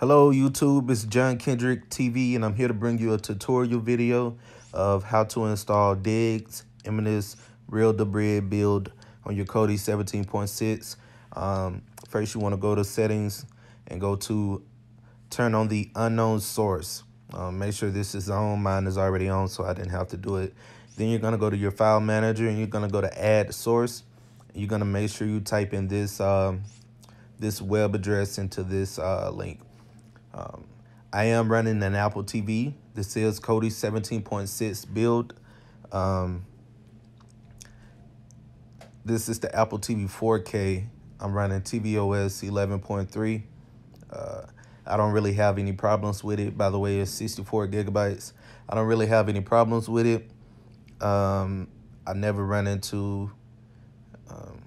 Hello YouTube, it's Jon Kendrick TV and I'm here to bring you a tutorial video of how to install Diggz Eminence Real Debrid build on your Kodi 17.6. Um, first you want to go to settings and go to turn on the unknown source. Um, make sure this is on, mine is already on so I didn't have to do it. Then you're going to go to your file manager and you're going to go to add source. You're going to make sure you type in this um, this web address into this uh, link. Um, I am running an Apple TV. This is Kodi 17.6 build. Um, this is the Apple TV 4K. I'm running tvOS 11.3. Uh, I don't really have any problems with it. By the way, it's 64 gigabytes. I don't really have any problems with it. Um, I never run into um,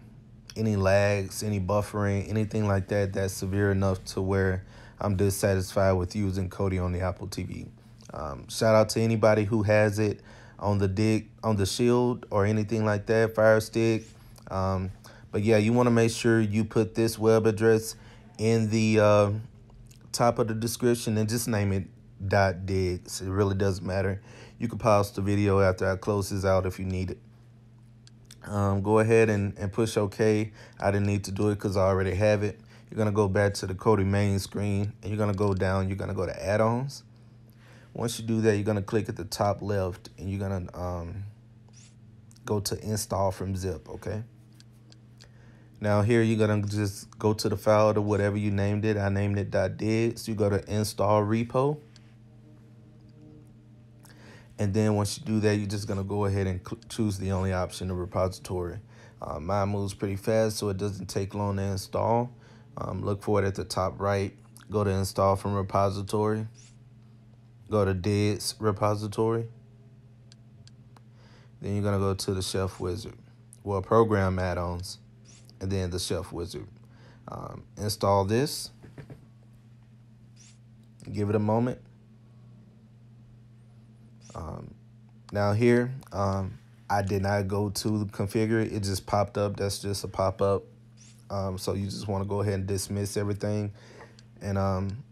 any lags, any buffering, anything like that that's severe enough to where I'm dissatisfied with using Kodi on the Apple TV. Um, shout out to anybody who has it on the dig on the shield or anything like that, Fire Stick. Um, but yeah, you want to make sure you put this web address in the uh, top of the description and just name it dot digs. It really doesn't matter. You can pause the video after I close this out if you need it. Um, go ahead and, and push OK. I didn't need to do it because I already have it. You're going to go back to the Kodi main screen and you're going to go down. You're going to go to add-ons. Once you do that, you're going to click at the top left and you're going to um, go to install from zip, okay? Now here you're going to just go to the file to whatever you named it. I named it .dig. So you go to install repo. And then once you do that, you're just going to go ahead and choose the only option, the repository. Uh, mine moves pretty fast, so it doesn't take long to install. Um, look for it at the top right. Go to install from repository. Go to Diggz repository. Then you're going to go to the Chef Wizard. Well, program add-ons. And then the Chef Wizard. Um, install this. Give it a moment. Um, now here, um, I did not go to configure it. It just popped up. That's just a pop-up. Um, so you just want to go ahead and dismiss everything and um,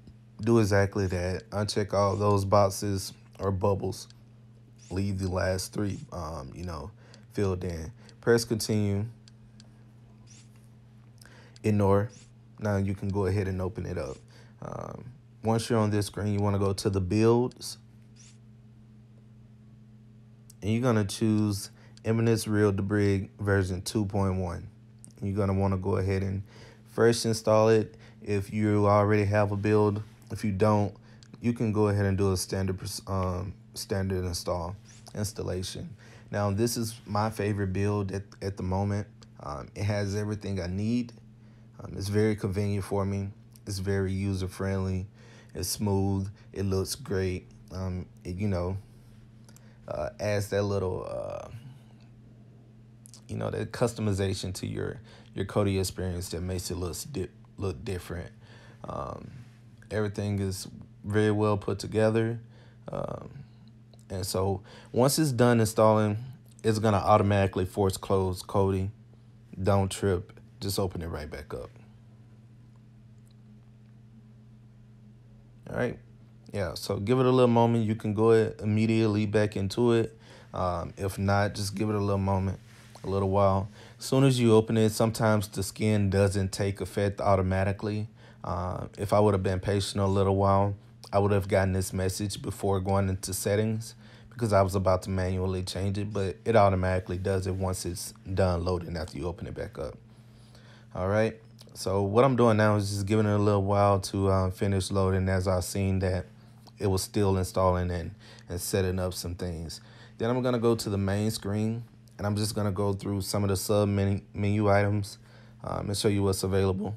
do exactly that. Uncheck all those boxes or bubbles. Leave the last three, um, you know, filled in. Press continue. Ignore. Now you can go ahead and open it up. Um, once you're on this screen, you want to go to the builds and you're going to choose Eminence Real Debrid version 2.1. You're going to want to go ahead and first install it if you already have a build. If you don't, you can go ahead and do a standard um, standard install installation. Now, this is my favorite build at, at the moment. Um, it has everything I need. Um, it's very convenient for me. It's very user-friendly. It's smooth. It looks great. Um, it, you know, uh, adds that little, uh, you know, that customization to your your Kodi experience that makes it look look different. Um, everything is very well put together, um, and so once it's done installing, it's gonna automatically force close Kodi. Don't trip. Just open it right back up. All right yeah, so give it a little moment. You can go immediately back into it. Um, if not, just give it a little moment, a little while. As soon as you open it, sometimes the skin doesn't take effect automatically. Uh, if I would have been patient a little while, I would have gotten this message before going into settings because I was about to manually change it, but it automatically does it once it's done loading after you open it back up. All right, so what I'm doing now is just giving it a little while to uh, finish loading as I've seen that it was still installing and, and setting up some things. Then I'm going to go to the main screen and I'm just going to go through some of the sub menu, menu items um, and show you what's available.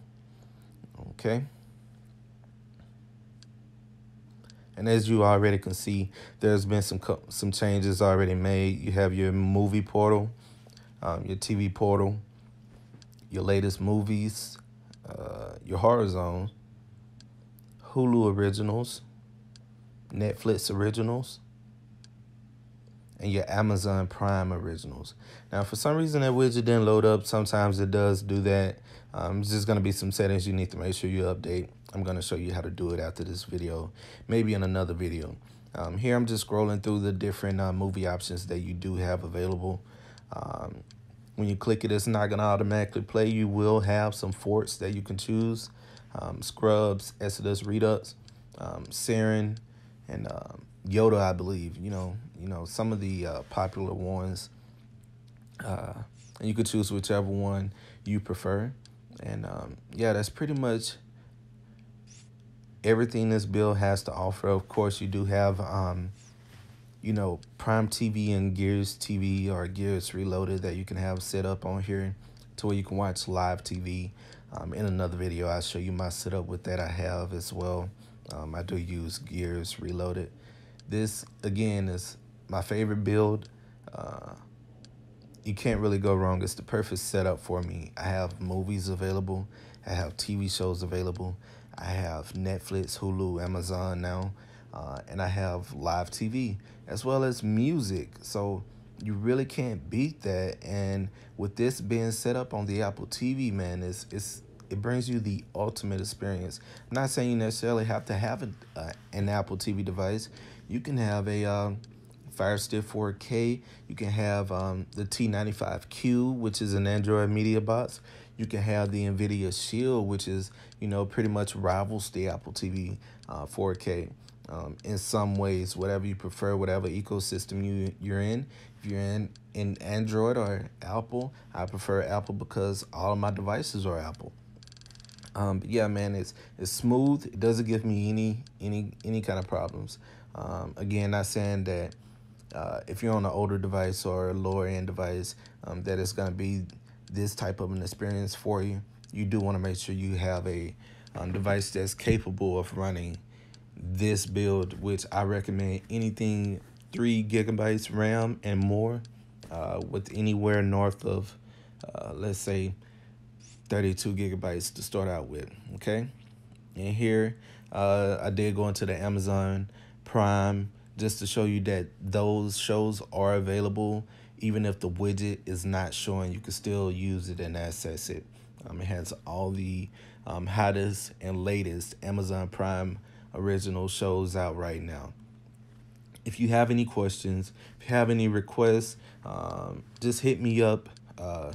Okay. And as you already can see, there's been some some changes already made. You have your movie portal, um, your TV portal, your latest movies, uh, your horror zone, Hulu originals, Netflix originals, and your Amazon Prime originals. Now, for some reason that widget didn't load up. Sometimes it does do that. Um, it's just going to be some settings you need to make sure you update. I'm going to show you how to do it after this video, maybe in another video. Um, here I'm just scrolling through the different uh, movie options that you do have available. Um, when you click it, it's not going to automatically play. You will have some forts that you can choose. Um, Scrubs, Exodus Redux, um, Seren, and um, Yoda, I believe. You know, you know some of the uh, popular ones. Uh, and you could choose whichever one you prefer. And um, yeah, that's pretty much everything this bill has to offer. Of course, you do have, um, you know, Prime TV and Gears TV or Gears Reloaded that you can have set up on here to where you can watch live TV. Um, in another video, I'll show you my setup with that I have as well. Um, I do use Gears Reloaded. This, again, is my favorite build. Uh, you can't really go wrong. It's the perfect setup for me. I have movies available. I have TV shows available. I have Netflix, Hulu, Amazon now, uh, and I have live TV as well as music. So you really can't beat that. And with this being set up on the Apple TV, man, it's it's it brings you the ultimate experience. I'm not saying you necessarily have to have a, uh, an Apple TV device. You can have a uh, Fire Stick 4K. You can have um, the T95Q, which is an Android media box. You can have the NVIDIA Shield, which is, you know, pretty much rivals the Apple TV uh, 4K. Um, in some ways, whatever you prefer, whatever ecosystem you, you're in. If you're in, in Android or Apple, I prefer Apple because all of my devices are Apple. Um, but yeah, man, it's it's smooth. It doesn't give me any any any kind of problems. Um, again, not saying that uh, if you're on an older device or a lower end device, um, that it's going to be this type of an experience for you. You do want to make sure you have a um, device that's capable of running this build, which I recommend anything three gigabytes RAM and more, uh, with anywhere north of, uh, let's say, 32 gigabytes to start out with. Okay, and here uh, I did go into the Amazon Prime just to show you that those shows are available. Even if the widget is not showing you can still use it and access it. Um, it has all the um, hottest and latest amazon prime original shows out right now. If you have any questions if you have any requests um, just hit me up uh,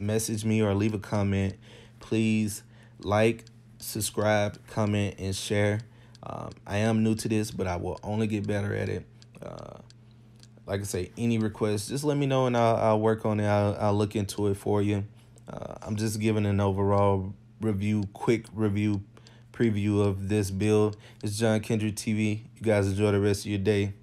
message me or leave a comment. Please like subscribe comment and share um, I am new to this, but I will only get better at it. Uh, like I say, any requests, just let me know and I'll, I'll work on it. I'll, I'll look into it for you. Uh, I'm just giving an overall review, quick review, preview of this build. It's Jon Kendrick TV. You guys enjoy the rest of your day.